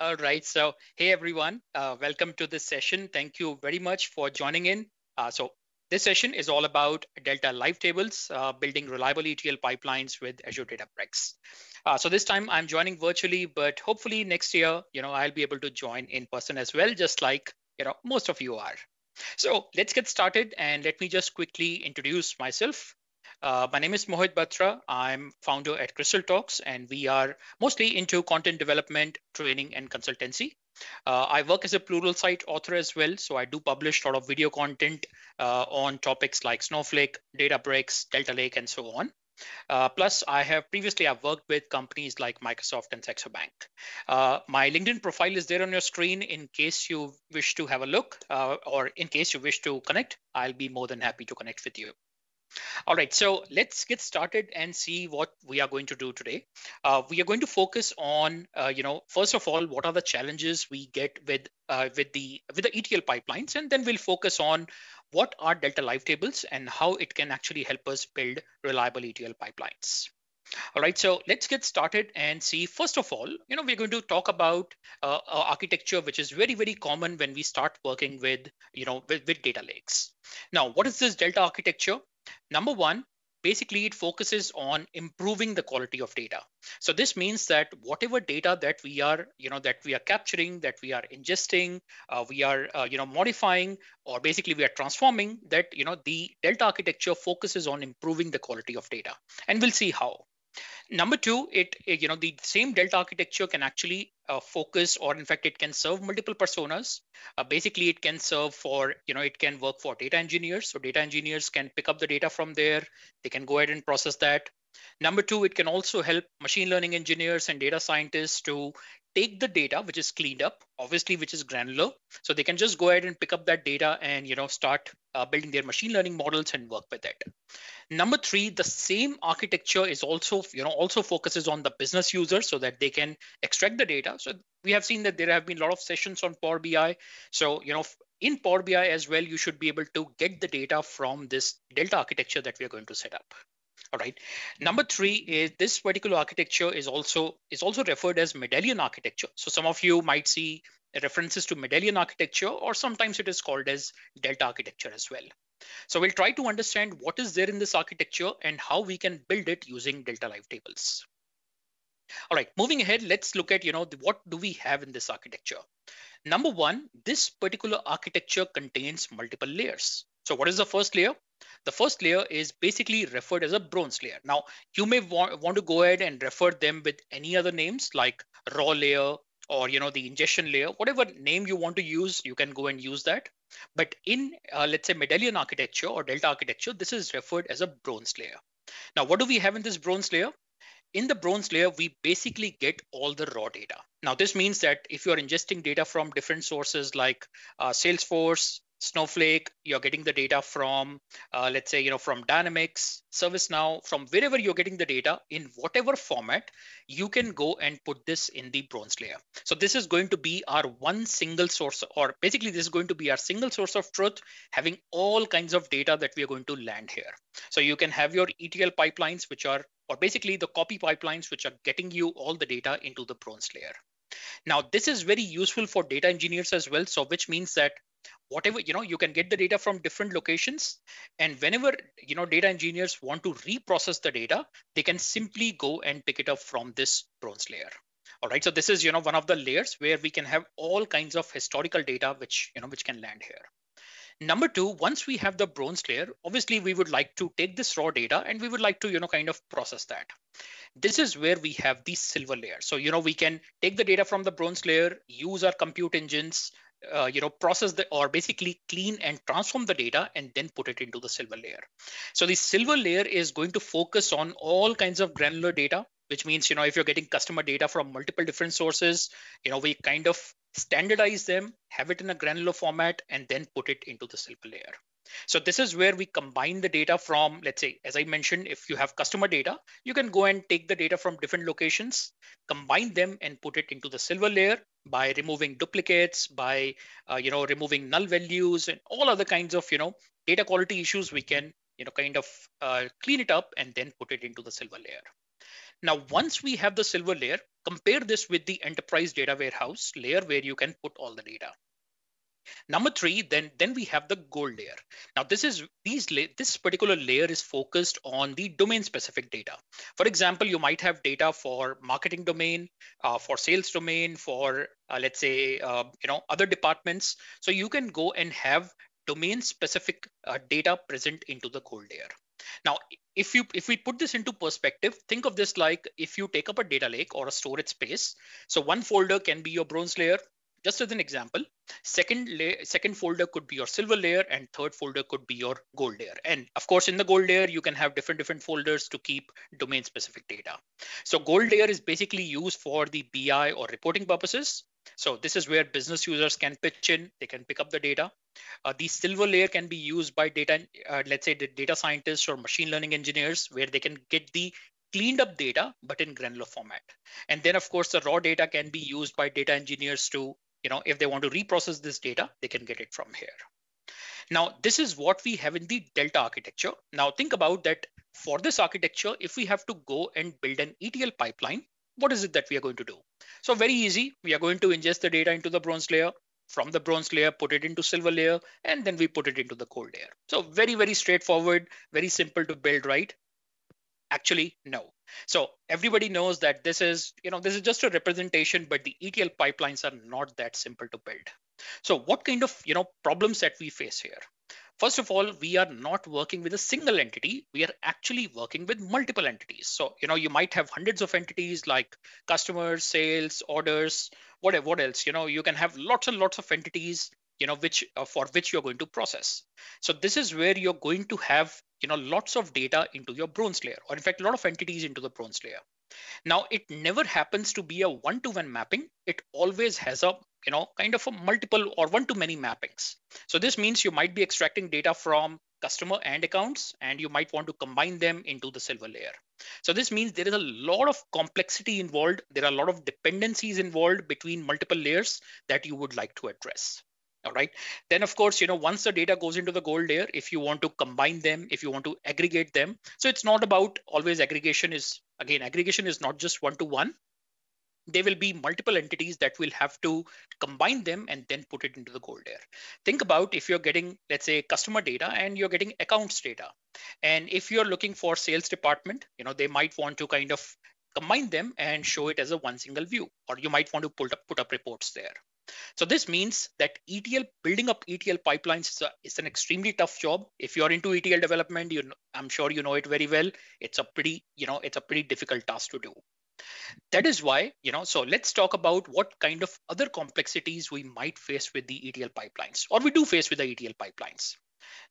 All right. So, hey, everyone. Uh, welcome to this session. Thank you very much for joining in. Uh, so, this session is all about Delta Live Tables, uh, building reliable ETL pipelines with Azure Databricks. Uh, so this time I'm joining virtually, but hopefully next year, you know, I'll be able to join in person as well, just like, you know, most of you are. So let's get started and let me just quickly introduce myself. Uh, my name is Mohit Batra. I'm founder at Crystal Talks, and we are mostly into content development, training, and consultancy. Uh, I work as a Pluralsight author as well, so I do publish a lot of video content uh, on topics like Snowflake, Databricks, Delta Lake, and so on. Uh, plus, I have previously I've worked with companies like Microsoft and Saxo Bank. Uh, my LinkedIn profile is there on your screen in case you wish to have a look, uh, or in case you wish to connect. I'll be more than happy to connect with you. All right, so let's get started and see what we are going to do today. Uh, we are going to focus on, uh, you know, first of all, what are the challenges we get with uh, with the with the ETL pipelines, and then we'll focus on what are Delta Live Tables and how it can actually help us build reliable ETL pipelines. All right, so let's get started and see. First of all, you know, we're going to talk about uh, architecture, which is very, very common when we start working with, you know, with, with data lakes. Now, what is this Delta architecture? Number one, basically it focuses on improving the quality of data. So this means that whatever data that we are, you know, that we are capturing, that we are ingesting, uh, we are, uh, you know, modifying, or basically we are transforming that, you know, the Delta architecture focuses on improving the quality of data. And we'll see how. Number two, it, you know the same Delta architecture can actually uh, focus, or in fact, it can serve multiple personas. Uh, basically, it can serve for you know it can work for data engineers. So data engineers can pick up the data from there. They can go ahead and process that. Number two, it can also help machine learning engineers and data scientists to take the data which is cleaned up obviously which is granular. So they can just go ahead and pick up that data and you know start uh, building their machine learning models and work with it. Number three the same architecture is also you know also focuses on the business user so that they can extract the data. So we have seen that there have been a lot of sessions on power bi so you know in power bi as well you should be able to get the data from this delta architecture that we are going to set up all right. Number three is this particular architecture is also is also referred as medallion architecture. So some of you might see references to medallion architecture, or sometimes it is called as delta architecture as well. So we'll try to understand what is there in this architecture and how we can build it using delta live tables. All right, moving ahead, let's look at, you know, what do we have in this architecture? Number one, this particular architecture contains multiple layers. So what is the first layer? The first layer is basically referred as a bronze layer. Now, you may want, want to go ahead and refer them with any other names like raw layer or you know the ingestion layer, whatever name you want to use, you can go and use that. But in uh, let's say medallion architecture or delta architecture, this is referred as a bronze layer. Now, what do we have in this bronze layer? In the bronze layer, we basically get all the raw data. Now, this means that if you're ingesting data from different sources like uh, Salesforce, Snowflake, you're getting the data from, uh, let's say, you know, from Dynamics, ServiceNow, from wherever you're getting the data in whatever format, you can go and put this in the bronze layer. So this is going to be our one single source, or basically this is going to be our single source of truth, having all kinds of data that we are going to land here. So you can have your ETL pipelines, which are, or basically the copy pipelines, which are getting you all the data into the bronze layer. Now, this is very useful for data engineers as well. So which means that whatever you know you can get the data from different locations. And whenever you know data engineers want to reprocess the data they can simply go and pick it up from this bronze layer. All right so this is you know one of the layers where we can have all kinds of historical data which you know which can land here. Number two once we have the bronze layer obviously we would like to take this raw data and we would like to you know kind of process that. This is where we have the silver layer. So you know we can take the data from the bronze layer use our compute engines uh, you know process the or basically clean and transform the data and then put it into the silver layer. So the silver layer is going to focus on all kinds of granular data which means you know if you're getting customer data from multiple different sources you know we kind of standardize them have it in a granular format and then put it into the silver layer so this is where we combine the data from, let's say, as I mentioned, if you have customer data, you can go and take the data from different locations, combine them and put it into the silver layer by removing duplicates, by, uh, you know, removing null values and all other kinds of, you know, data quality issues. We can, you know, kind of uh, clean it up and then put it into the silver layer. Now, once we have the silver layer, compare this with the enterprise data warehouse layer where you can put all the data. Number three, then then we have the gold layer. Now this is these this particular layer is focused on the domain specific data. For example, you might have data for marketing domain, uh, for sales domain, for uh, let's say uh, you know other departments. So you can go and have domain specific uh, data present into the gold layer. Now, if you if we put this into perspective, think of this like if you take up a data lake or a storage space. So one folder can be your bronze layer, just as an example, second layer, second folder could be your silver layer and third folder could be your gold layer. And of course, in the gold layer, you can have different, different folders to keep domain specific data. So gold layer is basically used for the BI or reporting purposes. So this is where business users can pitch in, they can pick up the data. Uh, the silver layer can be used by data, uh, let's say the data scientists or machine learning engineers, where they can get the cleaned up data, but in granular format. And then of course, the raw data can be used by data engineers to you know, if they want to reprocess this data, they can get it from here. Now, this is what we have in the Delta architecture. Now, think about that for this architecture, if we have to go and build an ETL pipeline, what is it that we are going to do? So very easy. We are going to ingest the data into the bronze layer. From the bronze layer, put it into silver layer, and then we put it into the gold layer. So very, very straightforward, very simple to build, right? Actually, no. So everybody knows that this is, you know, this is just a representation, but the ETL pipelines are not that simple to build. So what kind of, you know, problems that we face here? First of all, we are not working with a single entity. We are actually working with multiple entities. So, you know, you might have hundreds of entities like customers, sales, orders, whatever, what else, you know, you can have lots and lots of entities you know which uh, for which you're going to process so this is where you're going to have you know lots of data into your bronze layer or in fact a lot of entities into the bronze layer now it never happens to be a one-to-one mapping it always has a you know kind of a multiple or one-to-many mappings. So this means you might be extracting data from customer and accounts and you might want to combine them into the silver layer. So this means there is a lot of complexity involved. There are a lot of dependencies involved between multiple layers that you would like to address. All right. Then of course you know once the data goes into the gold layer if you want to combine them if you want to aggregate them so it's not about always aggregation is again aggregation is not just one to one there will be multiple entities that will have to combine them and then put it into the gold layer think about if you're getting let's say customer data and you're getting accounts data and if you're looking for sales department you know they might want to kind of combine them and show it as a one single view or you might want to put up put up reports there so this means that ETL building up ETL pipelines is, a, is, an extremely tough job. If you're into ETL development, you know, I'm sure you know it very well. It's a pretty, you know, it's a pretty difficult task to do. That is why, you know, so let's talk about what kind of other complexities we might face with the ETL pipelines or we do face with the ETL pipelines.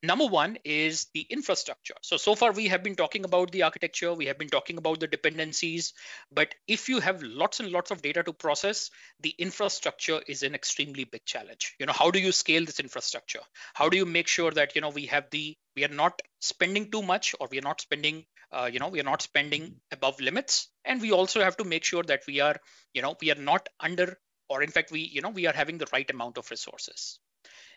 Number one is the infrastructure. So, so far we have been talking about the architecture, we have been talking about the dependencies, but if you have lots and lots of data to process, the infrastructure is an extremely big challenge. You know, how do you scale this infrastructure? How do you make sure that, you know, we have the, we are not spending too much or we are not spending, uh, you know, we are not spending above limits. And we also have to make sure that we are, you know, we are not under or in fact we you know we are having the right amount of resources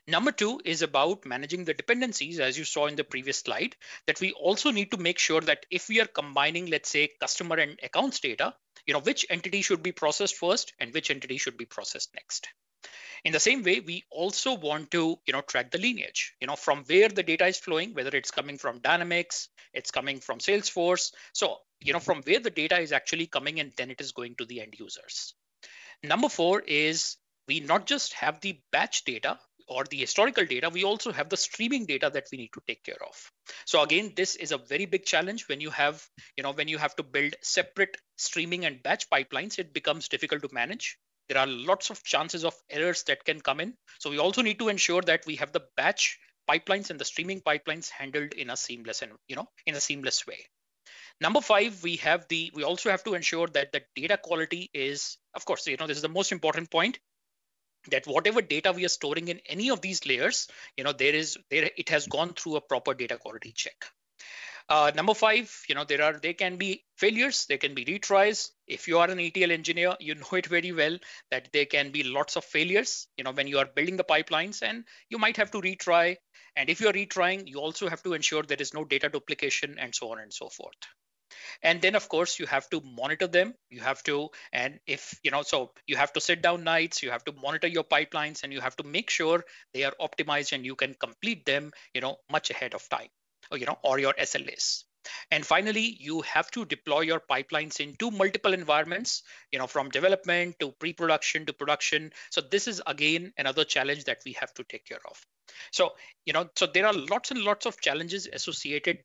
Number two is about managing the dependencies, as you saw in the previous slide, that we also need to make sure that if we are combining, let's say, customer and accounts data, you know, which entity should be processed first and which entity should be processed next. In the same way, we also want to, you know, track the lineage, you know, from where the data is flowing, whether it's coming from Dynamics, it's coming from Salesforce. So, you know, from where the data is actually coming and then it is going to the end users. Number four is we not just have the batch data, or the historical data, we also have the streaming data that we need to take care of. So again, this is a very big challenge when you have, you know, when you have to build separate streaming and batch pipelines, it becomes difficult to manage. There are lots of chances of errors that can come in. So we also need to ensure that we have the batch pipelines and the streaming pipelines handled in a seamless and, you know, in a seamless way. Number five, we have the, we also have to ensure that the data quality is, of course, you know, this is the most important point that whatever data we are storing in any of these layers, you know, there is there it has gone through a proper data quality check. Uh, number five, you know, there are they can be failures, there can be retries. If you are an ETL engineer, you know it very well that there can be lots of failures, you know, when you are building the pipelines and you might have to retry. And if you're retrying, you also have to ensure there is no data duplication and so on and so forth. and then of course you have to monitor them you have to and if you know so you have to sit down nights you have to monitor your pipelines and you have to make sure they are optimized and you can complete them you know much ahead of time you know or your slas and finally, you have to deploy your pipelines into multiple environments, you know, from development to pre-production to production. So this is again another challenge that we have to take care of. So, you know, so there are lots and lots of challenges associated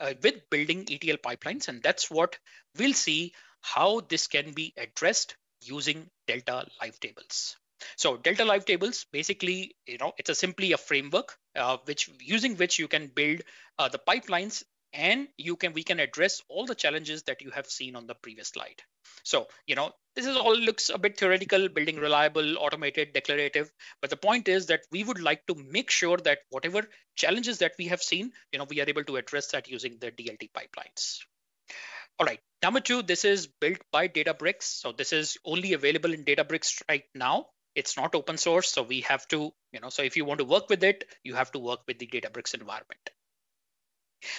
uh, with building ETL pipelines, and that's what we'll see how this can be addressed using Delta Live Tables. So Delta Live Tables, basically, you know, it's a simply a framework uh, which using which you can build uh, the pipelines and you can we can address all the challenges that you have seen on the previous slide. So, you know, this is all looks a bit theoretical, building reliable, automated, declarative. But the point is that we would like to make sure that whatever challenges that we have seen, you know, we are able to address that using the DLT pipelines. All right, number two, this is built by Databricks. So this is only available in Databricks right now. It's not open source, so we have to, you know, so if you want to work with it, you have to work with the Databricks environment.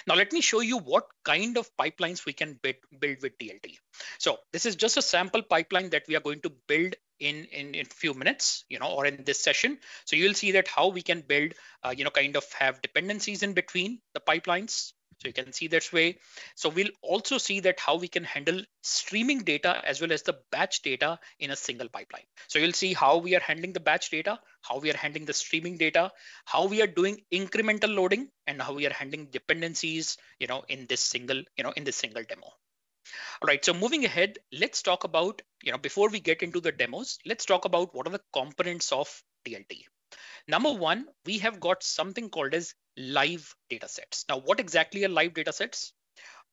Now let me show you what kind of pipelines we can build with DLT. So this is just a sample pipeline that we are going to build in in in few minutes, you know, or in this session. So you'll see that how we can build, uh, you know, kind of have dependencies in between the pipelines. So you can see this way. So we'll also see that how we can handle streaming data as well as the batch data in a single pipeline. So you'll see how we are handling the batch data, how we are handling the streaming data, how we are doing incremental loading, and how we are handling dependencies, you know, in this single, you know, in this single demo. All right, so moving ahead, let's talk about, you know, before we get into the demos, let's talk about what are the components of DLT. Number one, we have got something called as live data sets. Now, what exactly are live data sets?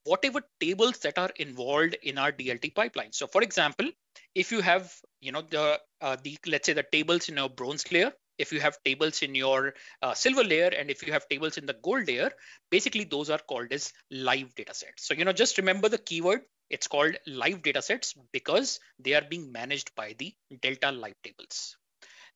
Whatever tables that are involved in our DLT pipeline. So for example, if you have, you know, the, uh, the let's say the tables in your bronze layer, if you have tables in your uh, silver layer, and if you have tables in the gold layer, basically those are called as live data sets. So, you know, just remember the keyword, it's called live data sets because they are being managed by the Delta live tables.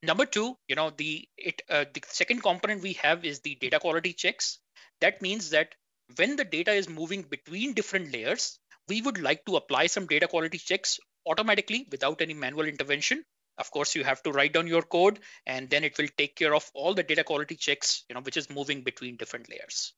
Number two, you know, the it uh, the second component we have is the data quality checks. That means that when the data is moving between different layers, we would like to apply some data quality checks automatically without any manual intervention. Of course, you have to write down your code and then it will take care of all the data quality checks, you know, which is moving between different layers.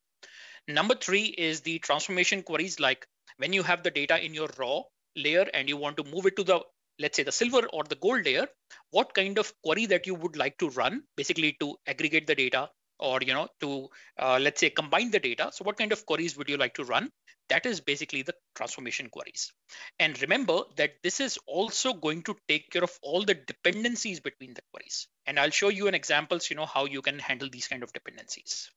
Number three is the transformation queries like when you have the data in your raw layer and you want to move it to the let's say the silver or the gold layer, what kind of query that you would like to run, basically to aggregate the data or you know to uh, let's say combine the data. So what kind of queries would you like to run? That is basically the transformation queries. And remember that this is also going to take care of all the dependencies between the queries. And I'll show you an examples, you know, how you can handle these kind of dependencies.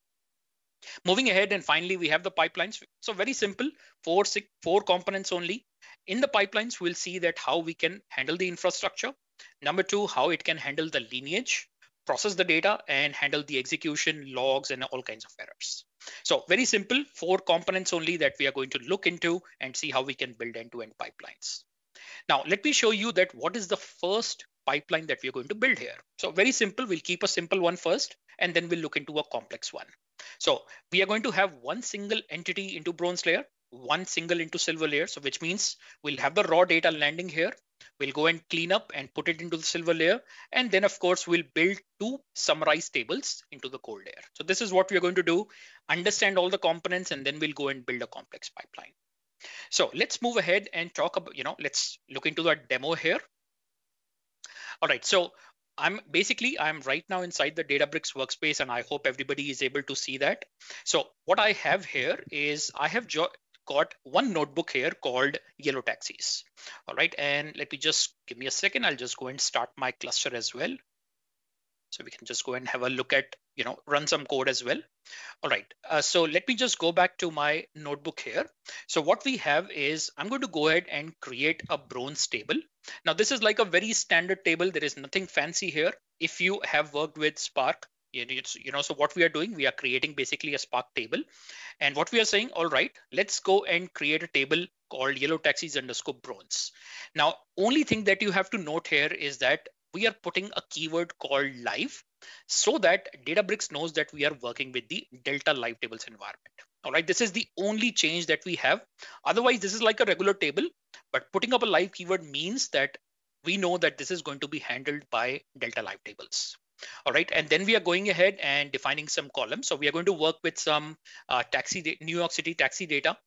Moving ahead and finally we have the pipelines. So very simple, four, six, four components only. In the pipelines, we'll see that how we can handle the infrastructure. Number two, how it can handle the lineage, process the data and handle the execution logs and all kinds of errors. So very simple, four components only that we are going to look into and see how we can build end-to-end -end pipelines. Now, let me show you that what is the first pipeline that we're going to build here. So very simple, we'll keep a simple one first, and then we'll look into a complex one. So we are going to have one single entity into bronze layer, one single into silver layer. So which means we'll have the raw data landing here. We'll go and clean up and put it into the silver layer. And then of course, we'll build two summarized tables into the gold layer. So this is what we're going to do, understand all the components, and then we'll go and build a complex pipeline. So let's move ahead and talk about, you know, let's look into the demo here. All right, so I'm basically, I'm right now inside the Databricks workspace and I hope everybody is able to see that. So what I have here is I have got one notebook here called Yellow Taxis. All right, and let me just give me a second. I'll just go and start my cluster as well. So we can just go and have a look at, you know, run some code as well. All right, uh, so let me just go back to my notebook here. So what we have is I'm going to go ahead and create a bronze table. Now this is like a very standard table. There is nothing fancy here. If you have worked with Spark, you know, so what we are doing, we are creating basically a Spark table. And what we are saying, all right, let's go and create a table called yellow taxis underscore bronze. Now, only thing that you have to note here is that we are putting a keyword called live so that Databricks knows that we are working with the Delta Live Tables environment. All right, this is the only change that we have. Otherwise, this is like a regular table, but putting up a live keyword means that we know that this is going to be handled by Delta Live Tables. All right, and then we are going ahead and defining some columns. So we are going to work with some uh, taxi New York City taxi data,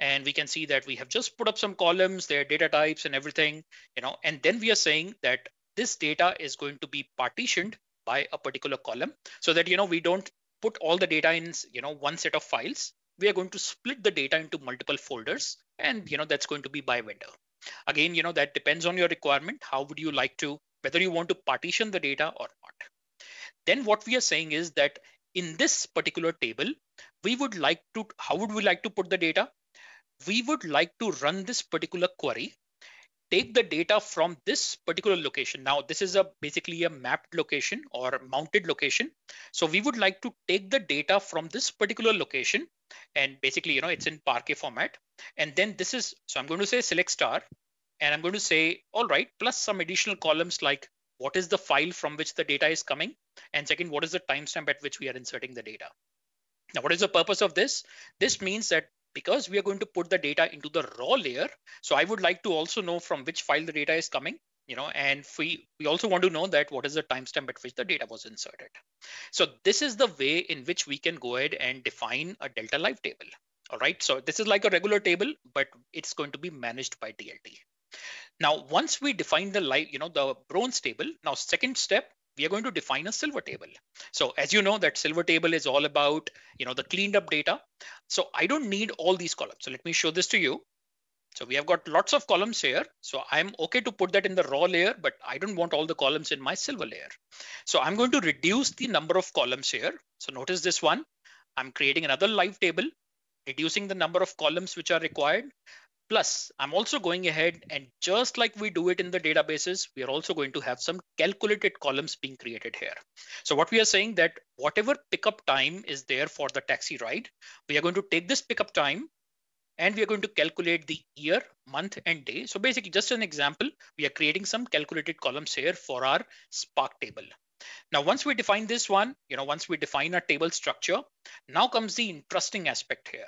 and we can see that we have just put up some columns, their data types and everything, you know, and then we are saying that this data is going to be partitioned by a particular column so that you know we don't put all the data in you know one set of files. We are going to split the data into multiple folders and you know that's going to be by vendor. Again you know that depends on your requirement. How would you like to whether you want to partition the data or not. Then what we are saying is that in this particular table we would like to how would we like to put the data? We would like to run this particular query take the data from this particular location. Now, this is a basically a mapped location or mounted location. So we would like to take the data from this particular location and basically, you know, it's in Parquet format. And then this is, so I'm going to say select star and I'm going to say, all right, plus some additional columns like what is the file from which the data is coming? And second, what is the timestamp at which we are inserting the data? Now, what is the purpose of this? This means that because we are going to put the data into the raw layer. So I would like to also know from which file the data is coming, you know, and we, we also want to know that what is the timestamp at which the data was inserted. So this is the way in which we can go ahead and define a delta live table. All right, so this is like a regular table, but it's going to be managed by DLT. Now, once we define the live, you know, the bronze table, now second step, we are going to define a silver table. So as you know that silver table is all about, you know, the cleaned up data. So I don't need all these columns. So let me show this to you. So we have got lots of columns here. So I'm okay to put that in the raw layer, but I don't want all the columns in my silver layer. So I'm going to reduce the number of columns here. So notice this one. I'm creating another live table, reducing the number of columns which are required. Plus, I'm also going ahead and just like we do it in the databases, we are also going to have some calculated columns being created here. So what we are saying that whatever pickup time is there for the taxi ride, we are going to take this pickup time and we are going to calculate the year, month and day. So basically just an example, we are creating some calculated columns here for our Spark table. Now, once we define this one, you know, once we define our table structure, now comes the interesting aspect here.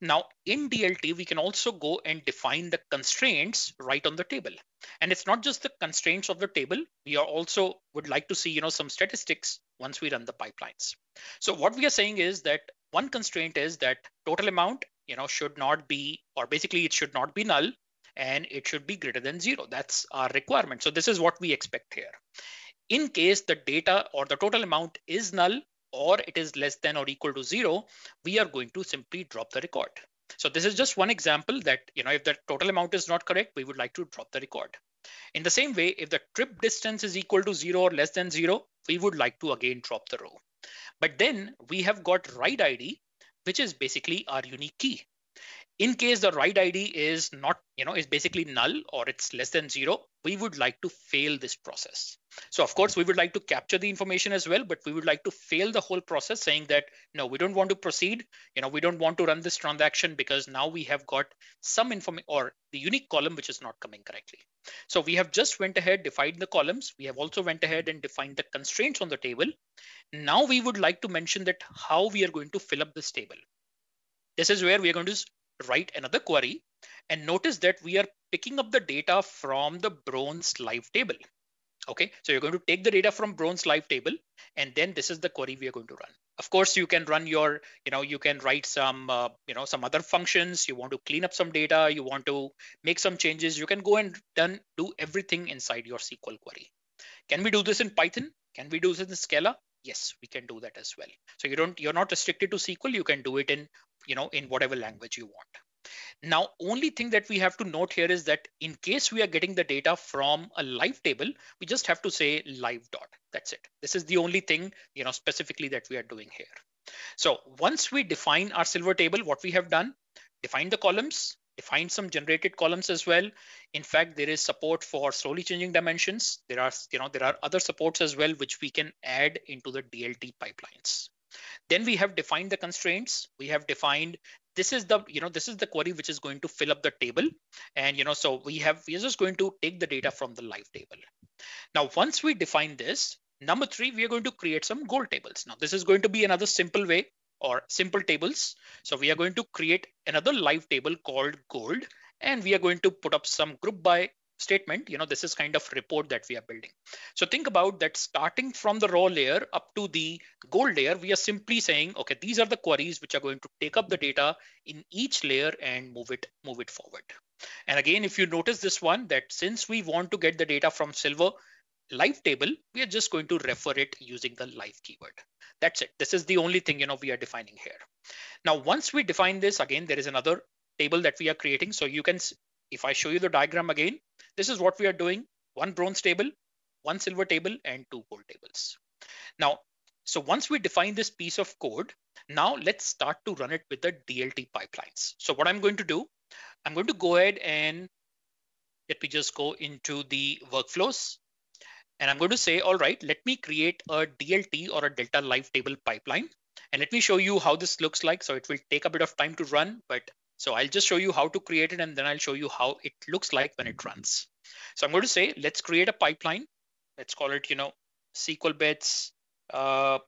Now in DLT, we can also go and define the constraints right on the table. And it's not just the constraints of the table. We are also would like to see, you know, some statistics once we run the pipelines. So what we are saying is that one constraint is that total amount, you know, should not be, or basically it should not be null and it should be greater than zero. That's our requirement. So this is what we expect here. In case the data or the total amount is null, or it is less than or equal to zero, we are going to simply drop the record. So this is just one example that, you know, if the total amount is not correct, we would like to drop the record. In the same way, if the trip distance is equal to zero or less than zero, we would like to again drop the row. But then we have got ride ID, which is basically our unique key in case the ride id is not you know is basically null or it's less than zero we would like to fail this process. So of course we would like to capture the information as well but we would like to fail the whole process saying that no we don't want to proceed. You know we don't want to run this transaction because now we have got some information or the unique column which is not coming correctly. So we have just went ahead defined the columns. We have also went ahead and defined the constraints on the table. Now we would like to mention that how we are going to fill up this table. This is where we are going to write another query and notice that we are picking up the data from the bronze live table. Okay, so you're going to take the data from bronze live table and then this is the query we are going to run. Of course, you can run your, you know, you can write some, uh, you know, some other functions. You want to clean up some data. You want to make some changes. You can go and done do everything inside your SQL query. Can we do this in Python? Can we do this in Scala? Yes, we can do that as well. So you don't, you're not restricted to SQL. You can do it in you know, in whatever language you want. Now, only thing that we have to note here is that in case we are getting the data from a live table, we just have to say live dot. That's it. This is the only thing, you know, specifically that we are doing here. So once we define our silver table, what we have done, define the columns, define some generated columns as well. In fact, there is support for slowly changing dimensions. There are, you know, there are other supports as well, which we can add into the DLT pipelines. Then we have defined the constraints. We have defined this is the you know this is the query which is going to fill up the table and you know so we have we're just going to take the data from the live table now once we define this number three we are going to create some gold tables now this is going to be another simple way or simple tables. So we are going to create another live table called gold, and we are going to put up some group by statement, you know, this is kind of report that we are building. So think about that starting from the raw layer up to the gold layer, we are simply saying, okay, these are the queries which are going to take up the data in each layer and move it, move it forward. And again, if you notice this one, that since we want to get the data from silver live table, we are just going to refer it using the live keyword. That's it. This is the only thing, you know, we are defining here. Now, once we define this, again, there is another table that we are creating. So you can, if I show you the diagram again, this is what we are doing. One bronze table, one silver table, and two gold tables. Now, so once we define this piece of code, now let's start to run it with the DLT pipelines. So what I'm going to do, I'm going to go ahead and let me just go into the workflows. And I'm going to say, all right, let me create a DLT or a Delta Live Table pipeline. And let me show you how this looks like. So it will take a bit of time to run, but so I'll just show you how to create it and then I'll show you how it looks like when it runs. So I'm going to say, let's create a pipeline. Let's call it, you know, SQL bits uh,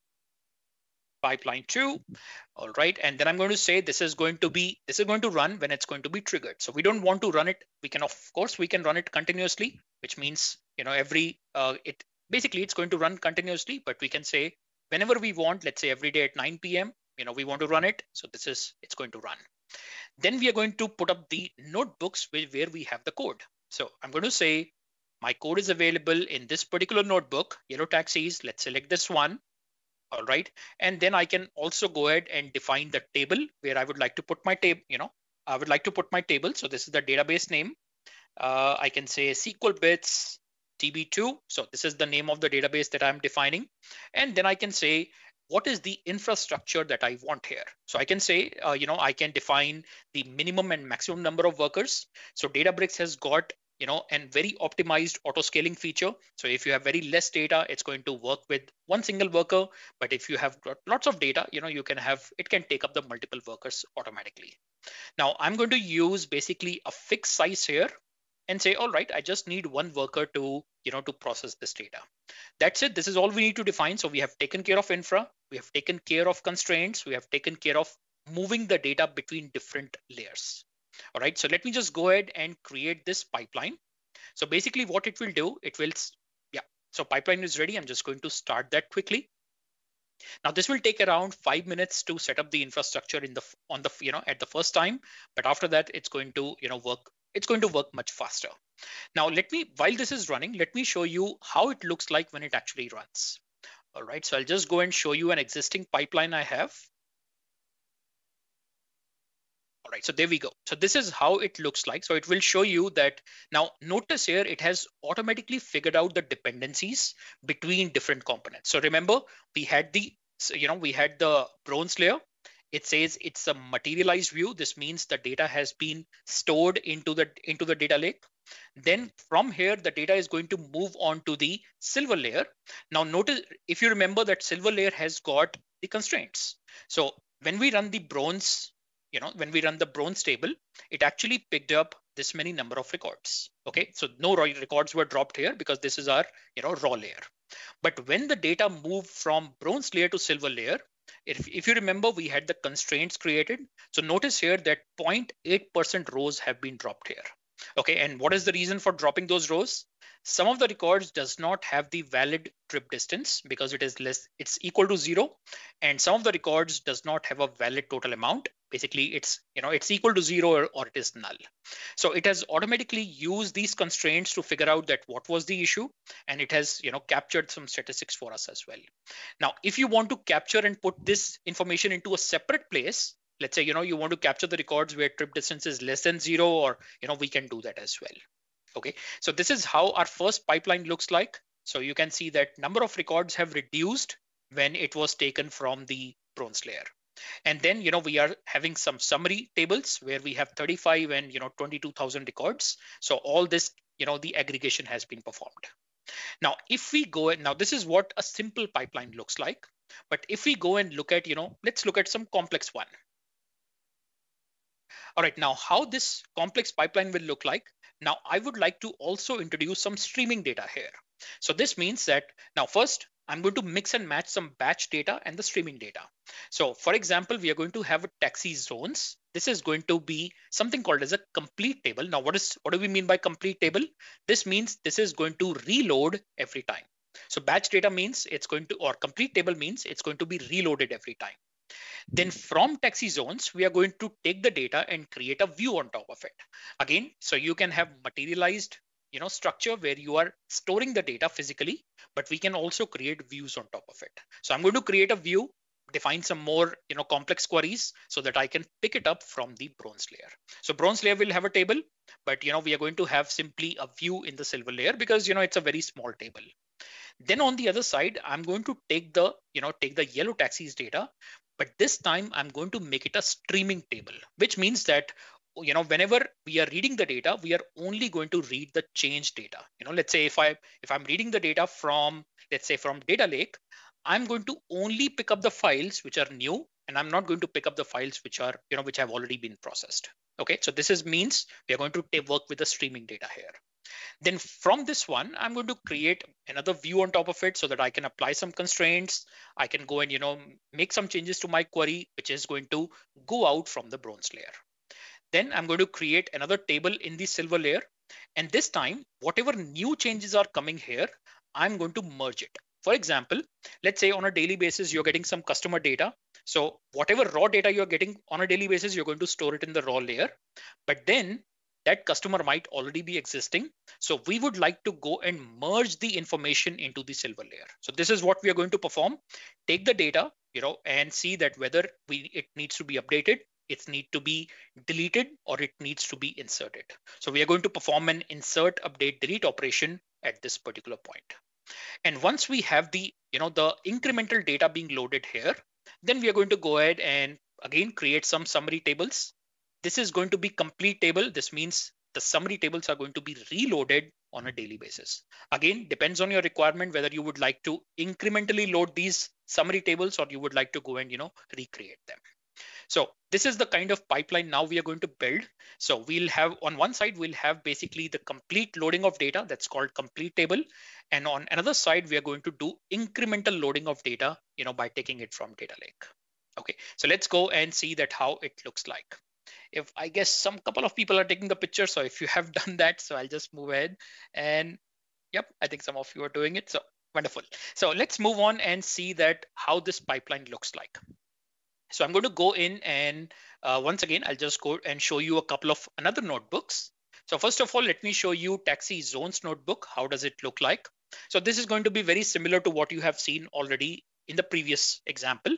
pipeline two. All right. And then I'm going to say this is going to be, this is going to run when it's going to be triggered. So we don't want to run it. We can, of course, we can run it continuously, which means, you know, every, uh, it basically it's going to run continuously, but we can say whenever we want, let's say every day at 9 p.m., you know, we want to run it. So this is, it's going to run. Then we are going to put up the notebooks where we have the code. So I'm going to say my code is available in this particular notebook, yellow taxis. Let's select this one. All right. And then I can also go ahead and define the table where I would like to put my table, you know, I would like to put my table. So this is the database name. Uh, I can say SQL bits DB2. So this is the name of the database that I'm defining. And then I can say what is the infrastructure that I want here? So I can say, uh, you know, I can define the minimum and maximum number of workers. So Databricks has got you know, and very optimized auto scaling feature. So if you have very less data, it's going to work with one single worker. But if you have got lots of data, you know, you can have, it can take up the multiple workers automatically. Now I'm going to use basically a fixed size here and say, all right, I just need one worker to, you know, to process this data. That's it. This is all we need to define. So we have taken care of infra. We have taken care of constraints. We have taken care of moving the data between different layers. All right. So let me just go ahead and create this pipeline. So basically what it will do, it will, yeah. So pipeline is ready. I'm just going to start that quickly. Now this will take around five minutes to set up the infrastructure in the on the you know at the first time, but after that it's going to you know work it's going to work much faster. Now let me, while this is running, let me show you how it looks like when it actually runs. All right, so I'll just go and show you an existing pipeline I have. All right, so there we go. So this is how it looks like. So it will show you that now notice here, it has automatically figured out the dependencies between different components. So remember we had the, you know, we had the bronze layer it says it's a materialized view. This means the data has been stored into the into the data lake. Then mm-hmm. from here, the data is going to move on to the silver layer. Now notice if you remember that silver layer has got the constraints. So when we run the bronze, you know, when we run the bronze table, it actually picked up this many number of records. Okay, so no raw records were dropped here because this is our, you know, raw layer. But when the data moved from bronze layer to silver layer, if, if you remember, we had the constraints created. So notice here that 0.8% rows have been dropped here. Okay, and what is the reason for dropping those rows? Some of the records does not have the valid trip distance because it is less, it's equal to zero. And some of the records does not have a valid total amount. Basically, it's, you know, it's equal to zero or, or it is null. So it has automatically used these constraints to figure out that what was the issue. And it has, you know, captured some statistics for us as well. Now, if you want to capture and put this information into a separate place, let's say, you know, you want to capture the records where trip distance is less than zero, or, you know, we can do that as well. Okay, so this is how our first pipeline looks like. So you can see that number of records have reduced when it was taken from the bronze layer. And then, you know, we are having some summary tables where we have 35 and, you know, 22,000 records. So all this, you know, the aggregation has been performed. Now, if we go, and now this is what a simple pipeline looks like. But if we go and look at, you know, let's look at some complex one. All right, now how this complex pipeline will look like. Now I would like to also introduce some streaming data here. So this means that now first I'm going to mix and match some batch data and the streaming data. So for example, we are going to have a taxi zones. This is going to be something called as a complete table. Now, what is what do we mean by complete table? This means this is going to reload every time. So batch data means it's going to, or complete table means it's going to be reloaded every time. Then from taxi zones, we are going to take the data and create a view on top of it. Again, so you can have materialized you know structure where you are storing the data physically but we can also create views on top of it. So i'm going to create a view define some more you know complex queries so that i can pick it up from the bronze layer. So bronze layer will have a table but you know we are going to have simply a view in the silver layer because you know it's a very small table. Then on the other side, I'm going to take the, you know, take the yellow taxis data, but this time I'm going to make it a streaming table, which means that you know whenever we are reading the data we are only going to read the change data. You know let's say if i if i'm reading the data from let's say from data lake i'm going to only pick up the files which are new and i'm not going to pick up the files which are you know which have already been processed. Okay so this is means we are going to work with the streaming data here then from this one, I'm going to create another view on top of it so that I can apply some constraints. I can go and, you know, make some changes to my query, which is going to go out from the bronze layer. Then I'm going to create another table in the silver layer. And this time, whatever new changes are coming here, I'm going to merge it. For example, let's say on a daily basis, you're getting some customer data. So whatever raw data you're getting on a daily basis, you're going to store it in the raw layer. But then that customer might already be existing. So we would like to go and merge the information into the silver layer. So this is what we are going to perform. Take the data, you know, and see that whether we it needs to be updated, it needs to be deleted, or it needs to be inserted. So we are going to perform an insert, update, delete operation at this particular point. And once we have the, you know, the incremental data being loaded here, then we are going to go ahead and again create some summary tables this is going to be complete table. This means the summary tables are going to be reloaded on a daily basis. Again, depends on your requirement whether you would like to incrementally load these summary tables or you would like to go and you know recreate them. So this is the kind of pipeline now we are going to build. So we'll have on one side, we'll have basically the complete loading of data that's called complete table. And on another side, we are going to do incremental loading of data, you know, by taking it from data lake. Okay, so let's go and see that how it looks like if I guess some couple of people are taking the picture. So if you have done that, so I'll just move ahead and yep, I think some of you are doing it. So wonderful. So let's move on and see that how this pipeline looks like. So I'm going to go in and uh, once again, I'll just go and show you a couple of another notebooks. So first of all, let me show you Taxi Zones notebook. How does it look like? So this is going to be very similar to what you have seen already in the previous example.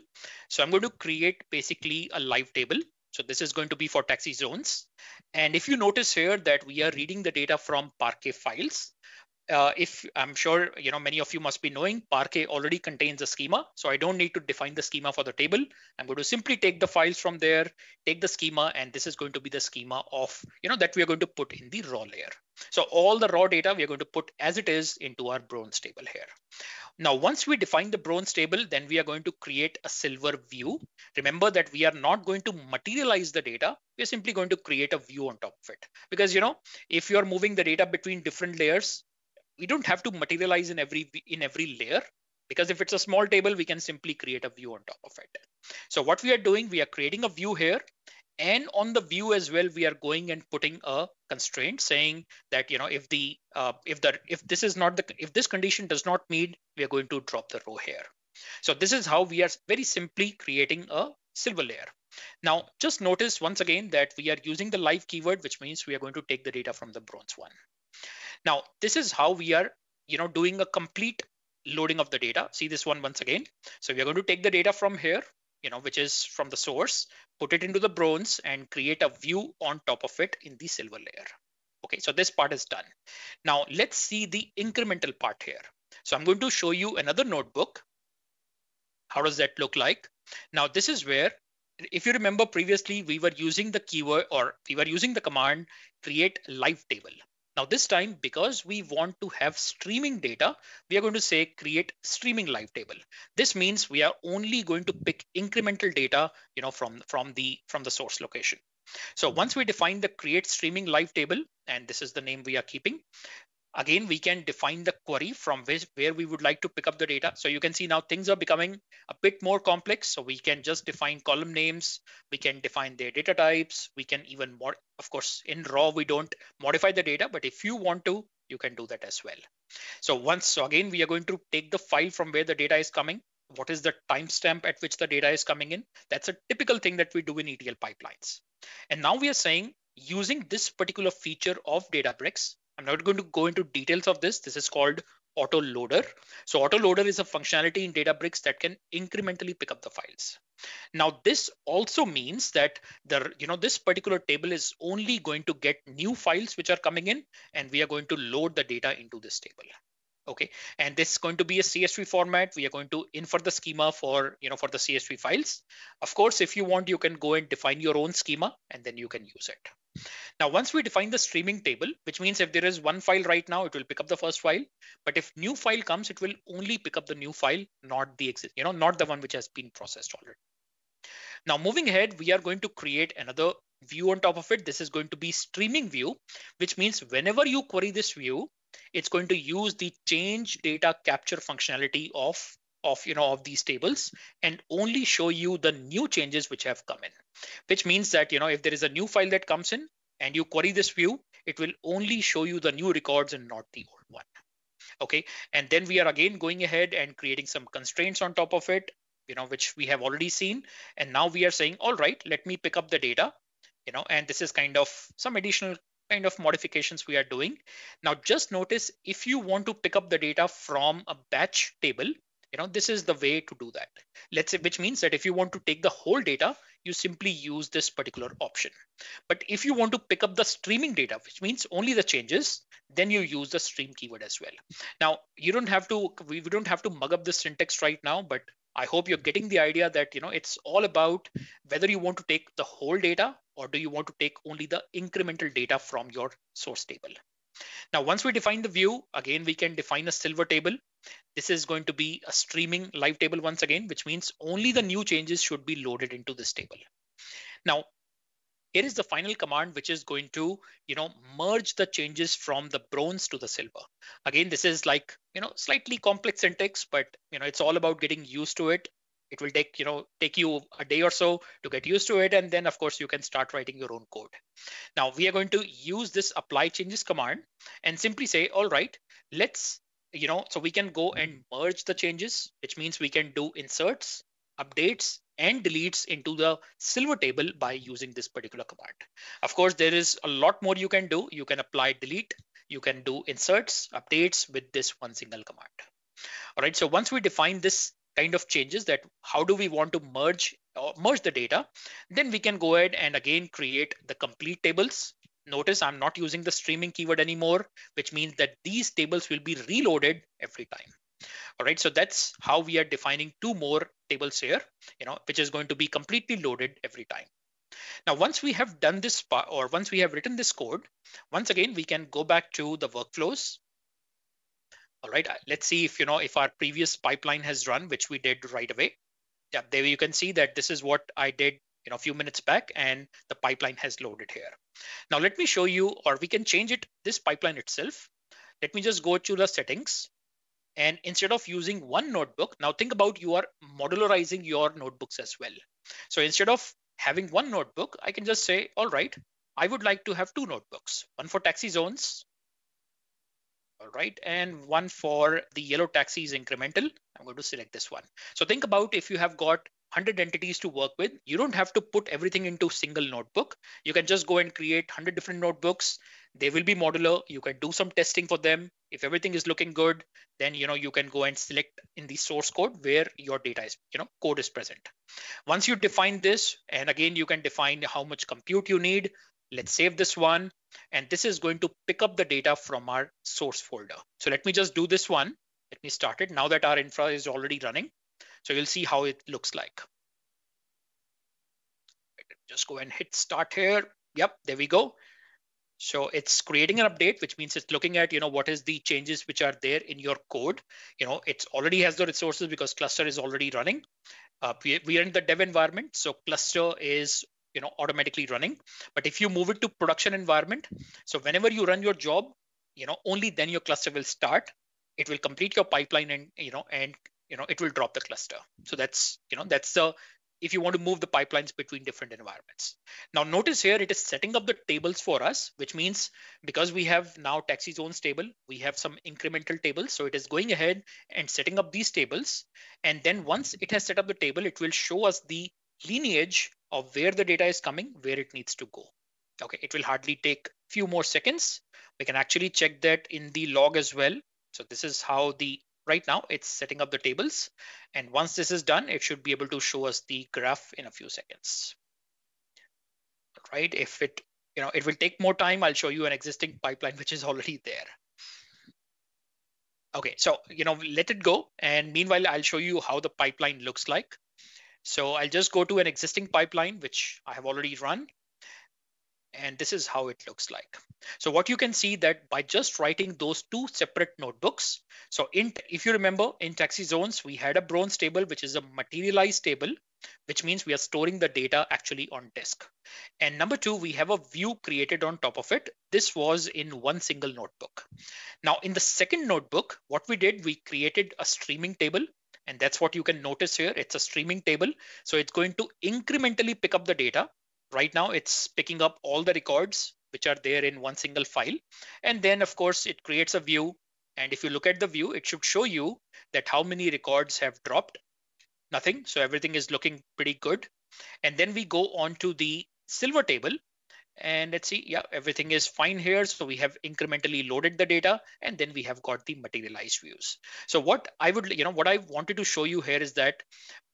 So I'm going to create basically a live table. So this is going to be for taxi zones. And if you notice here that we are reading the data from Parquet files, uh, if I'm sure you know many of you must be knowing Parquet already contains a schema, so I don't need to define the schema for the table. I'm going to simply take the files from there, take the schema, and this is going to be the schema of you know that we are going to put in the raw layer. So all the raw data we are going to put as it is into our bronze table here. Now, once we define the bronze table, then we are going to create a silver view. Remember that we are not going to materialize the data. We're simply going to create a view on top of it. Because, you know, if you're moving the data between different layers, we don't have to materialize in every in every layer because if it's a small table, we can simply create a view on top of it. So what we are doing, we are creating a view here and on the view as well we are going and putting a constraint saying that you know if the uh, if the if this is not the if this condition does not meet we are going to drop the row here. So this is how we are very simply creating a silver layer. Now just notice once again that we are using the live keyword which means we are going to take the data from the bronze one. Now this is how we are you know doing a complete loading of the data. See this one once again. So we are going to take the data from here you know, which is from the source, put it into the bronze and create a view on top of it in the silver layer. Okay, so this part is done. Now let's see the incremental part here. So I'm going to show you another notebook. How does that look like? Now this is where, if you remember previously, we were using the keyword or we were using the command create live table. Now this time, because we want to have streaming data, we are going to say create streaming live table. This means we are only going to pick incremental data, you know, from, from, the, from the source location. So once we define the create streaming live table, and this is the name we are keeping, again, we can define the query from which where we would like to pick up the data. So you can see now things are becoming a bit more complex. So we can just define column names. We can define their data types. We can even more, of course, in raw, we don't modify the data, but if you want to, you can do that as well. So once, so again, we are going to take the file from where the data is coming. What is the timestamp at which the data is coming in? That's a typical thing that we do in ETL pipelines. And now we are saying using this particular feature of Databricks, I'm not going to go into details of this. This is called auto loader. So auto loader is a functionality in Databricks that can incrementally pick up the files. Now this also means that the you know this particular table is only going to get new files which are coming in and we are going to load the data into this table okay and this is going to be a csv format we are going to infer the schema for you know for the csv files of course if you want you can go and define your own schema and then you can use it now once we define the streaming table which means if there is one file right now it will pick up the first file. But if new file comes it will only pick up the new file not the exit you know not the one which has been processed already. Now moving ahead we are going to create another view on top of it. This is going to be streaming view which means whenever you query this view it's going to use the change data capture functionality of of you know of these tables and only show you the new changes which have come in which means that you know if there is a new file that comes in and you query this view it will only show you the new records and not the old one. Okay? And then we are again going ahead and creating some constraints on top of it you know which we have already seen. And now we are saying all right let me pick up the data you know and this is kind of some additional kind of modifications we are doing. Now just notice if you want to pick up the data from a batch table, you know, this is the way to do that. Let's say, which means that if you want to take the whole data, you simply use this particular option. But if you want to pick up the streaming data, which means only the changes, then you use the stream keyword as well. Now, you don't have to, we don't have to mug up the syntax right now, but I hope you're getting the idea that you know it's all about whether you want to take the whole data or do you want to take only the incremental data from your source table. Now, once we define the view, again, we can define a silver table. This is going to be a streaming live table once again, which means only the new changes should be loaded into this table. Now, here is the final command which is going to you know merge the changes from the bronze to the silver. Again this is like you know slightly complex syntax but you know it's all about getting used to it. It will take you know take you a day or so to get used to it and then of course you can start writing your own code. Now we are going to use this apply changes command and simply say all right let's you know so we can go and mm-hmm. merge the changes which means we can do inserts updates and deletes into the silver table by using this particular command. Of course, there is a lot more you can do. You can apply delete, you can do inserts, updates with this one single command. All right, so once we define this kind of changes that how do we want to merge or merge the data, then we can go ahead and again create the complete tables. Notice I'm not using the streaming keyword anymore, which means that these tables will be reloaded every time. All right, so that's how we are defining two more tables here, you know, which is going to be completely loaded every time. Now, once we have done this or once we have written this code, once again, we can go back to the workflows. All right, uh, let's see if, you know, if our previous pipeline has run, which we did right away. Yeah, there you can see that this is what I did you know, a few minutes back and the pipeline has loaded here. Now let me show you, or we can change it, this pipeline itself. Let me just go to the settings and instead of using one notebook, now think about you are modularizing your notebooks as well. So instead of having one notebook, I can just say, all right, I would like to have two notebooks, one for taxi zones, all right, and one for the yellow taxis incremental. I'm going to select this one. So think about if you have got 100 entities to work with, you don't have to put everything into single notebook. You can just go and create 100 different notebooks. They will be modular. You can do some testing for them. If everything is looking good, then you know you can go and select in the source code where your data is, you know, code is present. Once you define this, and again, you can define how much compute you need. Let's save this one. And this is going to pick up the data from our source folder. So let me just do this one. Let me start it now that our infra is already running. So you'll see how it looks like. Just go and hit start here. Yep, there we go. So it's creating an update, which means it's looking at, you know, what is the changes which are there in your code. You know, it already has the resources because cluster is already running. Uh, we, we are in the dev environment. So cluster is, you know, automatically running. But if you move it to production environment, so whenever you run your job, you know, only then your cluster will start. It will complete your pipeline and, you know, and, you know, it will drop the cluster. So that's, you know, that's the if you want to move the pipelines between different environments. Now notice here it is setting up the tables for us, which means because we have now taxi zones table, we have some incremental tables. So it is going ahead and setting up these tables. And then once it has set up the table, it will show us the lineage of where the data is coming, where it needs to go. Okay, it will hardly take a few more seconds. We can actually check that in the log as well. So this is how the right now it's setting up the tables. And once this is done, it should be able to show us the graph in a few seconds. Right, if it, you know, it will take more time. I'll show you an existing pipeline, which is already there. Okay, so, you know, let it go. And meanwhile, I'll show you how the pipeline looks like. So I'll just go to an existing pipeline, which I have already run and this is how it looks like. So what you can see that by just writing those two separate notebooks. So in, if you remember in taxi zones, we had a bronze table, which is a materialized table, which means we are storing the data actually on disk. And number two, we have a view created on top of it. This was in one single notebook. Now in the second notebook, what we did, we created a streaming table and that's what you can notice here. It's a streaming table. So it's going to incrementally pick up the data right now it's picking up all the records which are there in one single file. And then of course it creates a view. And if you look at the view, it should show you that how many records have dropped. Nothing. So everything is looking pretty good. And then we go on to the silver table and let's see, yeah, everything is fine here. So we have incrementally loaded the data and then we have got the materialized views. So what I would, you know, what I wanted to show you here is that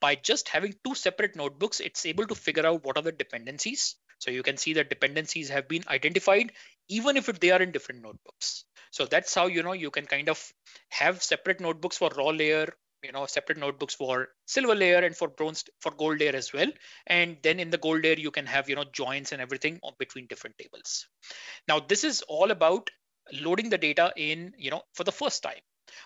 by just having two separate notebooks, it's able to figure out what are the dependencies. So you can see that dependencies have been identified, even if they are in different notebooks. So that's how, you know, you can kind of have separate notebooks for raw layer, you know separate notebooks for silver layer and for bronze for gold layer as well. And then in the gold layer you can have you know joins and everything between different tables. Now this is all about loading the data in you know for the first time.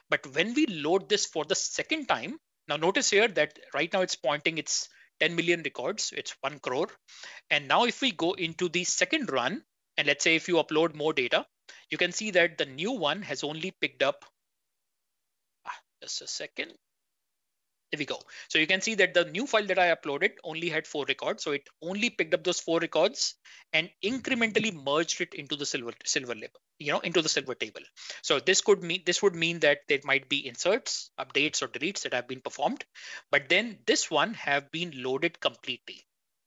But when we load this for the second time now notice here that right now it's pointing it's 10 million records it's 1 crore. And now if we go into the second run and let's say if you upload more data you can see that the new one has only picked up ah, just a second there we go. So you can see that the new file that I uploaded only had four records. So it only picked up those four records and incrementally merged it into the silver silver label, you know, into the silver table. So this could mean this would mean that there might be inserts, updates, or deletes that have been performed. But then this one have been loaded completely.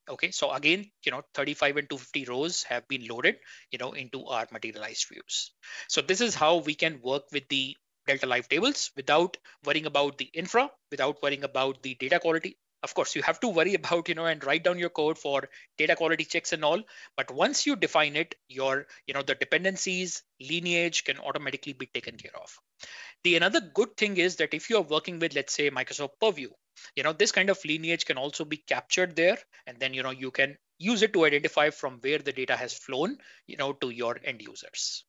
Okay, so again, you know, 35 and 250 rows have been loaded, you know, into our materialized views. So this is how we can work with the Delta Live tables without worrying about the infra, without worrying about the data quality. Of course, you have to worry about, you know, and write down your code for data quality checks and all. But once you define it, your, you know, the dependencies, lineage can automatically be taken care of. The another good thing is that if you're working with, let's say, Microsoft Purview, you know, this kind of lineage can also be captured there. And then, you know, you can use it to identify from where the data has flown, you know, to your end users.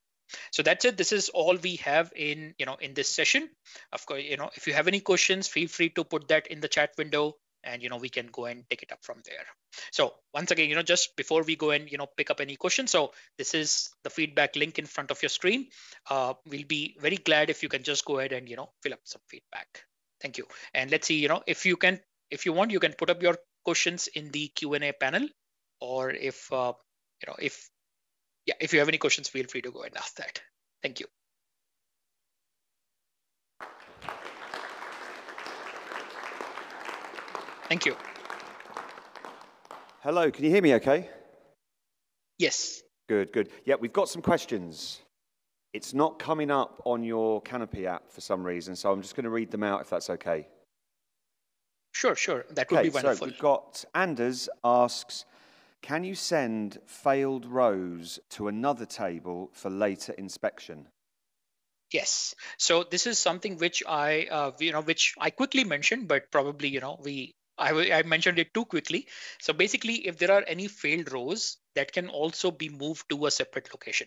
So that's it. This is all we have in, you know, in this session. Of course, you know, if you have any questions, feel free to put that in the chat window and, you know, we can go and take it up from there. So once again, you know, just before we go and, you know, pick up any questions. So this is the feedback link in front of your screen. Uh, we'll be very glad if you can just go ahead and, you know, fill up some feedback. Thank you. And let's see, you know, if you can, if you want, you can put up your questions in the Q&A panel or if, uh, you know, if yeah, if you have any questions, feel free to go and ask that. Thank you. Thank you. Hello, can you hear me okay? Yes. Good, good. Yeah, we've got some questions. It's not coming up on your Canopy app for some reason, so I'm just going to read them out if that's okay. Sure, sure. That would okay, be wonderful. So we've got Anders asks, can you send failed rows to another table for later inspection? Yes. So this is something which I, uh, you know, which I quickly mentioned, but probably, you know, we I, I mentioned it too quickly. So basically, if there are any failed rows, that can also be moved to a separate location.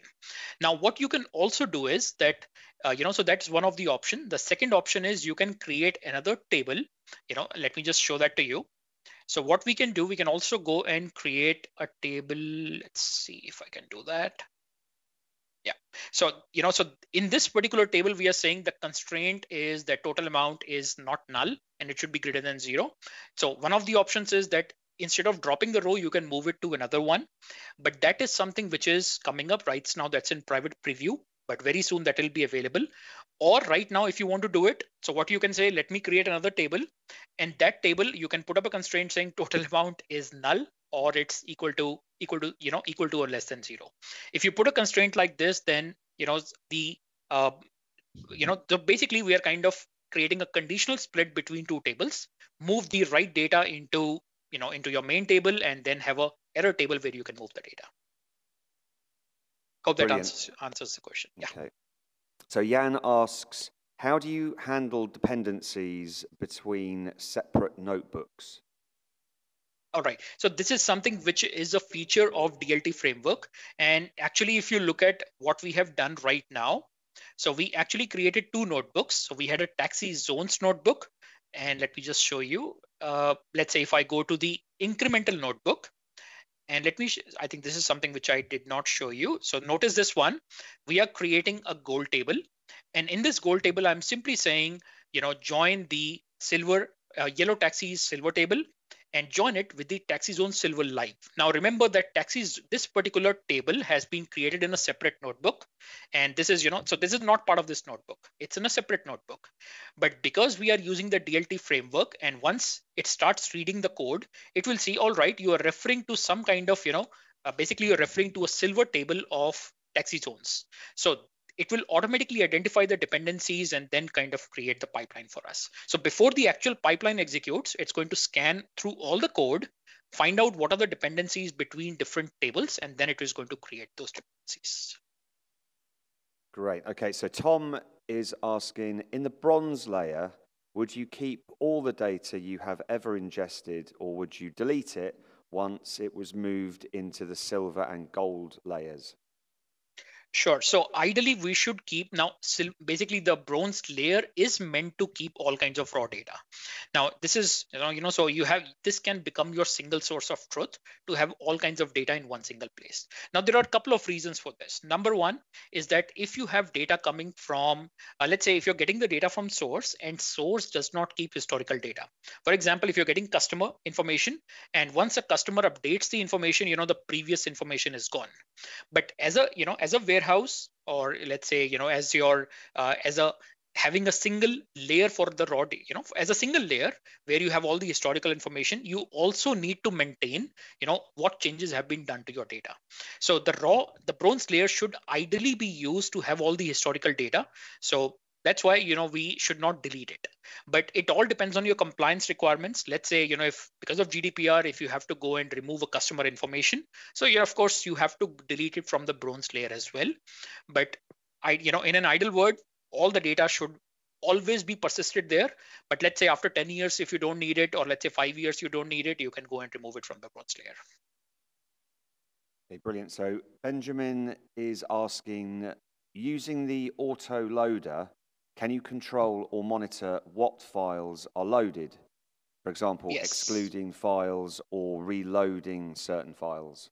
Now, what you can also do is that, uh, you know, so that's one of the option. The second option is you can create another table. You know, let me just show that to you. So what we can do, we can also go and create a table. Let's see if I can do that. Yeah. So, you know, so in this particular table, we are saying the constraint is that total amount is not null and it should be greater than zero. So one of the options is that instead of dropping the row, you can move it to another one. But that is something which is coming up right now that's in private preview, but very soon that will be available. Or right now, if you want to do it, so what you can say, let me create another table. And that table, you can put up a constraint saying total amount is null or it's equal to equal to you know equal to or less than zero. If you put a constraint like this then you know the uh, you know the basically we are kind of creating a conditional split between two tables. Move the right data into you know into your main table and then have a error table where you can move the data hope that answers, answers the question yeah okay so jan asks how do you handle dependencies between separate notebooks all right. So this is something which is a feature of DLT framework. And actually, if you look at what we have done right now, so we actually created two notebooks. So we had a taxi zones notebook. And let me just show you. Uh, let's say if I go to the incremental notebook, and let me, I think this is something which I did not show you. So notice this one, we are creating a gold table. And in this gold table, I'm simply saying, you know, join the silver, uh, yellow taxis silver table and join it with the taxi zone silver live. Now remember that taxis, this particular table has been created in a separate notebook. And this is, you know, so this is not part of this notebook. It's in a separate notebook. But because we are using the DLT framework and once it starts reading the code, it will see, all right, you are referring to some kind of, you know, uh, basically you're referring to a silver table of taxi zones. So it will automatically identify the dependencies and then kind of create the pipeline for us. So before the actual pipeline executes, it's going to scan through all the code, find out what are the dependencies between different tables, and then it is going to create those dependencies. Great. Okay, so Tom is asking, in the bronze layer, would you keep all the data you have ever ingested or would you delete it once it was moved into the silver and gold layers? Sure. So ideally, we should keep now. Basically, the bronze layer is meant to keep all kinds of raw data. Now, this is you know you know so you have this can become your single source of truth to have all kinds of data in one single place. Now, there are a couple of reasons for this. Number one is that if you have data coming from, uh, let's say, if you're getting the data from source and source does not keep historical data. For example, if you're getting customer information and once a customer updates the information, you know the previous information is gone. But as a you know as a warehouse or let's say you know as your uh, as a having a single layer for the raw data, you know, as a single layer where you have all the historical information, you also need to maintain, you know, what changes have been done to your data. So the raw, the bronze layer should ideally be used to have all the historical data. So that's why you know we should not delete it. But it all depends on your compliance requirements. Let's say you know if because of gdpr if you have to go and remove a customer information. So yeah of course you have to delete it from the bronze layer as well. But i you know in an ideal world all the data should always be persisted there. But let's say after 10 years if you don't need it or let's say five years you don't need it you can go and remove it from the bronze layer. Okay brilliant. So benjamin is asking using the auto loader can you control or monitor what files are loaded? For example, yes. excluding files or reloading certain files.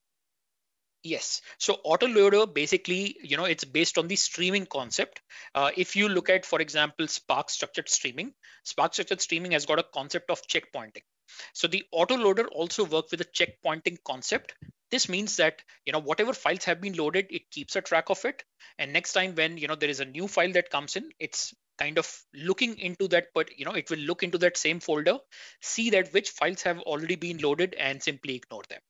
Yes. So autoloader basically, you know, it's based on the streaming concept. Uh, if you look at, for example, Spark structured streaming, Spark structured streaming has got a concept of checkpointing. So the autoloader also works with a checkpointing concept. This means that you know whatever files have been loaded, it keeps a track of it. And next time when you know there is a new file that comes in, it's kind of looking into that, but you know it will look into that same folder, see that which files have already been loaded, and simply ignore them.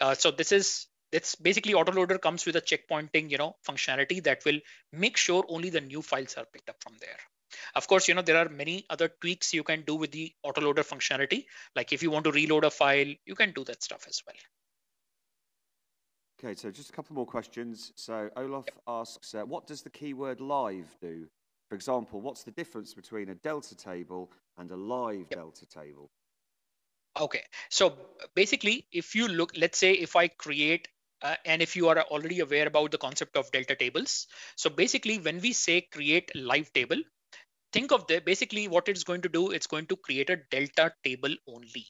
Uh, so this is that's basically autoloader comes with a checkpointing you know functionality that will make sure only the new files are picked up from there. Of course, you know, there are many other tweaks you can do with the autoloader functionality. Like if you want to reload a file, you can do that stuff as well. Okay, so just a couple more questions. So Olaf asks, uh, what does the keyword live do? For example, what's the difference between a delta table and a live yep. delta table? Okay, so basically, if you look, let's say if I create uh, and if you are already aware about the concept of delta tables so basically when we say create live table think of the basically what it's going to do it's going to create a delta table only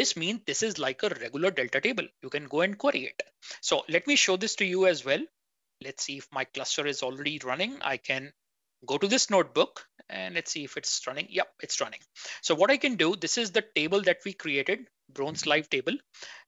this means this is like a regular delta table you can go and query it so let me show this to you as well let's see if my cluster is already running. I can go to this notebook and let's see if it's running. Yep, it's running. So what I can do, this is the table that we created, bronze live table.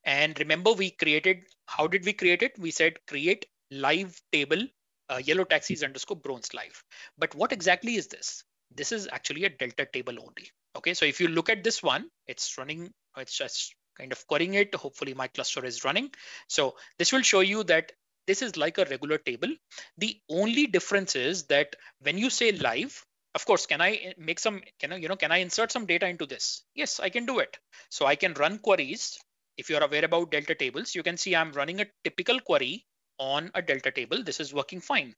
And remember we created, how did we create it? We said create live table, uh, yellow taxis underscore bronze live. But what exactly is this? This is actually a delta table only. Okay, so if you look at this one, it's running, it's just kind of querying it. Hopefully my cluster is running. So this will show you that this is like a regular table. The only difference is that when you say live, of course, can I make some, can I, you know, can I insert some data into this? Yes, I can do it. So I can run queries. If you're aware about Delta tables, you can see I'm running a typical query on a Delta table. This is working fine.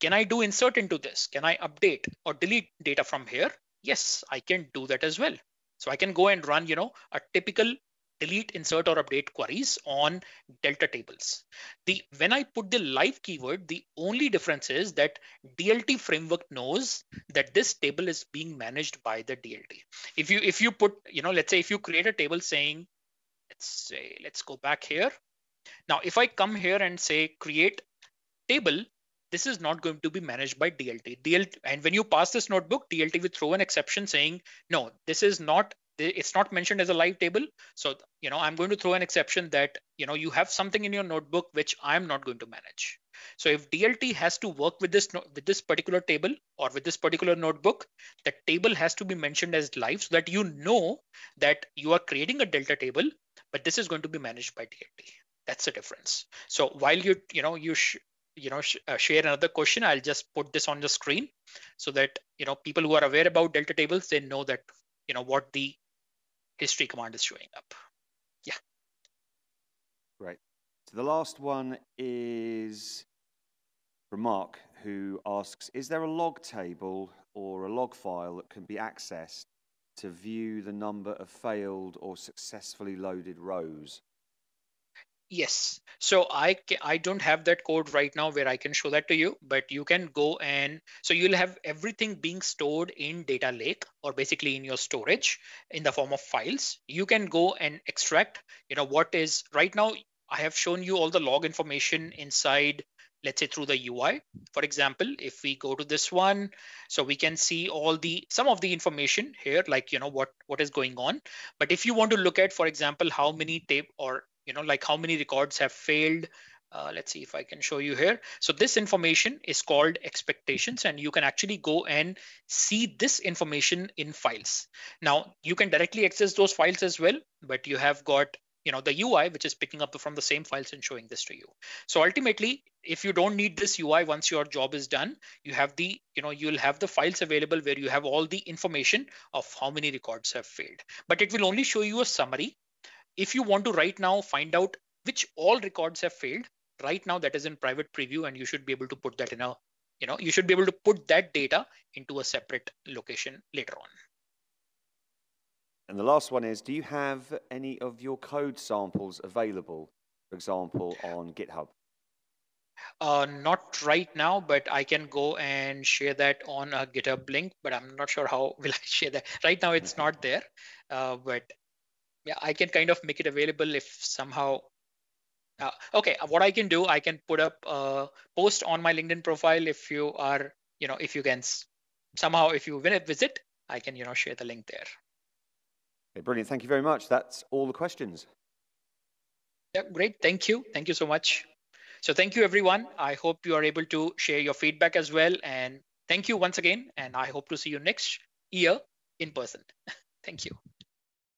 Can I do insert into this? Can I update or delete data from here? Yes, I can do that as well. So I can go and run, you know, a typical delete, insert, or update queries on Delta tables. The When I put the live keyword, the only difference is that DLT framework knows that this table is being managed by the DLT. If you if you put, you know, let's say if you create a table saying, let's say, let's go back here. Now, if I come here and say create table, this is not going to be managed by DLT. DLT and when you pass this notebook, DLT will throw an exception saying, no, this is not it's not mentioned as a live table. So you know i'm going to throw an exception that you know you have something in your notebook which i'm not going to manage. So if dlt has to work with this with this particular table or with this particular notebook the table has to be mentioned as live so that you know that you are creating a delta table but this is going to be managed by dlt that's the difference. So while you you know you you know sh uh, share another question i'll just put this on the screen so that you know people who are aware about delta tables they know that you know what the history command is showing up. Yeah. Great. So the last one is from Mark, who asks, is there a log table or a log file that can be accessed to view the number of failed or successfully loaded rows? Yes. So I I don't have that code right now where I can show that to you, but you can go and so you'll have everything being stored in data lake or basically in your storage in the form of files. You can go and extract, you know, what is right now. I have shown you all the log information inside let's say through the UI. For example, if we go to this one, so we can see all the some of the information here, like you know what what is going on. But if you want to look at, for example, how many tape or you know, like how many records have failed. Uh, let's see if I can show you here. So this information is called expectations and you can actually go and see this information in files. Now you can directly access those files as well, but you have got you know the UI which is picking up from the same files and showing this to you. So ultimately, if you don't need this UI once your job is done, you have the you know you'll have the files available where you have all the information of how many records have failed. But it will only show you a summary if you want to right now find out which all records have failed, right now that is in private preview and you should be able to put that in a, you know, you should be able to put that data into a separate location later on. And the last one is, do you have any of your code samples available, for example, on GitHub? Uh, not right now, but I can go and share that on a GitHub link, but I'm not sure how will I share that. Right now it's not there, uh, but yeah, I can kind of make it available if somehow. Uh, okay, what I can do, I can put up a post on my LinkedIn profile if you are, you know, if you can somehow, if you win a visit, I can, you know, share the link there. Okay, brilliant. Thank you very much. That's all the questions. Yeah, great. Thank you. Thank you so much. So thank you, everyone. I hope you are able to share your feedback as well. And thank you once again. And I hope to see you next year in person. thank you.